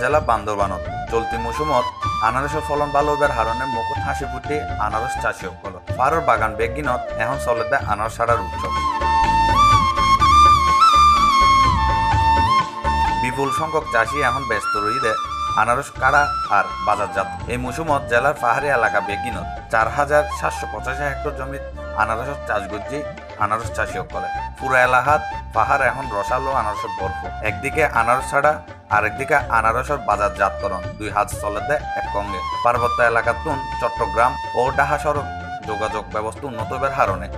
জেলা বান্দরবানত। চলতি মৌসুমত আনারসের ফলন ভালো হবার হারণে মুকুট হাসি ফুটে আনারস চাষী সকল পারর বাগান বেগিনত এখন চলে দেয় আনারস ছাড়ার উৎসব। বিপুল সংখ্যক চাষি এখন ব্যস্ত রইলে আনারস কাড়া আর বাজারজাত। এই মৌসুমত জেলার পাহাড়ি এলাকা বেগিনত। চার হাজার সাতশো পঁচাশি হেক্টর জমিত আনারসের চাষ করছে আনারস চাষী সকলে পুরো এলাকাত পাহাড় এখন রসালো আনারসের ভরপুর। একদিকে আনারস ছাড়া, আরেকদিকে আনারসের বাজারজাতকরণ দুই হাত চলে দেয় এক কঙ্গে পার্বত্য এলাকাতুন চট্টগ্রাম ও ডাহা সড়ক যোগাযোগ ব্যবস্থা উন্নত হবার হারণে।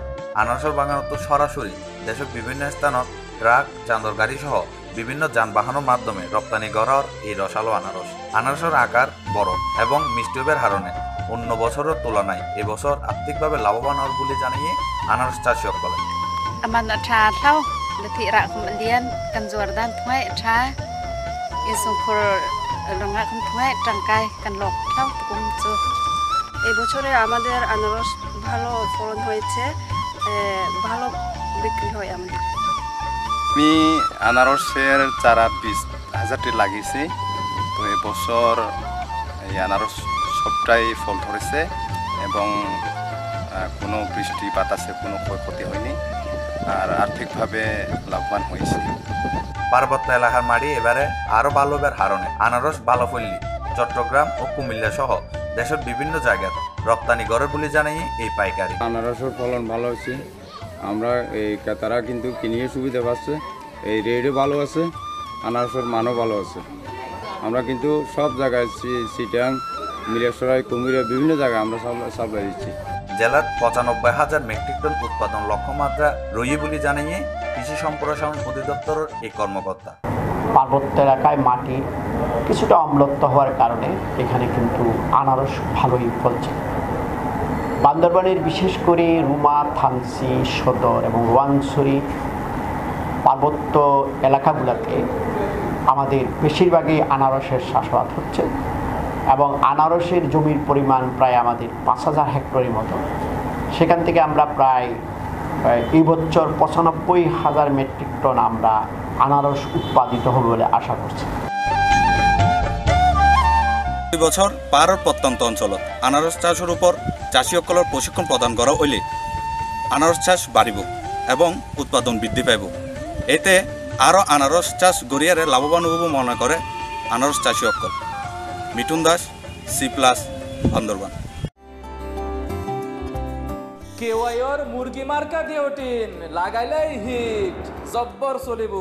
আনারসের বাগানত সরাসরি দেশের বিভিন্ন স্থানত ট্রাক, চান্দর গাড়ি সহ বিভিন্ন যানবাহনের মাধ্যমে রপ্তানি করার এই রসালো আনারস। আনারসের আকার বড় এবং মিষ্টিবের হারণে। অন্য বছরের তুলনায় এবছর আর্থিকভাবে লাভবান হওয়ার বলে জানিয়ে আনারস চাষী সকলে atha thau lati ra kum lian kan jordan thwai atha isung khor longa kum thwai tangkai kan lok thau kum chu এবছরে আমাদের আনারস ভালো ফলন হয়েছে ভালো বিক্রি হয় আমাদের। আমি আনারসের চারা বিশ হাজারটি লাগিয়েছি তো এবছর এই আনারস সবটাই ফল ধরেছে এবং কোনো বৃষ্টিপাত আছে কোনো ক্ষয়ক্ষতি হয়নি আর আর্থিকভাবে লাভবান হয়েছে। পার্বত্য এলাকার মাটি এবারে আরও ভালো হবার হারণে। আনারস ভালো ফললি চট্টগ্রাম ও কুমিল্লা সহ দেশের বিভিন্ন জায়গায় রপ্তানি করে বলে জানাই এই পাইকারি। আনারসের ফলন ভালো হচ্ছে আমরা এই ক্রেতারা কিন্তু কিনিয়ে সুবিধা পাচ্ছে। এই রেটও ভালো আছে আনারসের মানও ভালো আছে। আমরা কিন্তু সব জায়গায় সিটাং মিলেশ্বরাই কুমিরা বিভিন্ন জায়গায় আমরা সাপ্লাই দিচ্ছি জেলার পঁচানব্বই হাজার মেট্রিক টন উৎপাদন লক্ষ্যমাত্রা রয়ে বলে জানিয়ে কৃষি সম্প্রসারণ অধিদপ্তরের এই কর্মকর্তা। পার্বত্য এলাকায় মাটি কিছুটা অম্লত্ব হওয়ার কারণে এখানে কিন্তু আনারস ভালোই ফলছে। বান্দরবানের বিশেষ করে রুমা থানসি সদর এবং ওয়াংছড়ি পার্বত্য এলাকাগুলোতে আমাদের বেশিরভাগই আনারসের চাষাবাদ হচ্ছে। এবং আনারসের জমির পরিমাণ প্রায় আমাদের পাঁচ হাজার হেক্টরের মতো। সেখান থেকে আমরা প্রায় এই বছর পঁচানব্বই হাজার মেট্রিক টন আমরা আনারস উৎপাদিত হবে বলে আশা করছি। বছর পাহাড়ৰ প্রত্যন্ত অঞ্চলত আনাৰস চাষৰ ওপৰত চাষীসকলৰ প্রশিক্ষণ প্রদান করা হ'লে আনারস চাষ বাড়িব এবং উৎপাদন বৃদ্ধি পাব এতে আরও আনারস চাষ গড়িয়ারে লাভবান হব মনে করে আনারস চাষীসকল মিঠুন দাস সি প্লাস বান্দরবান। কেওয়াইর মুরগি মার্কা দিওটিন লাগাইলেই হিট জব্বর চলিব।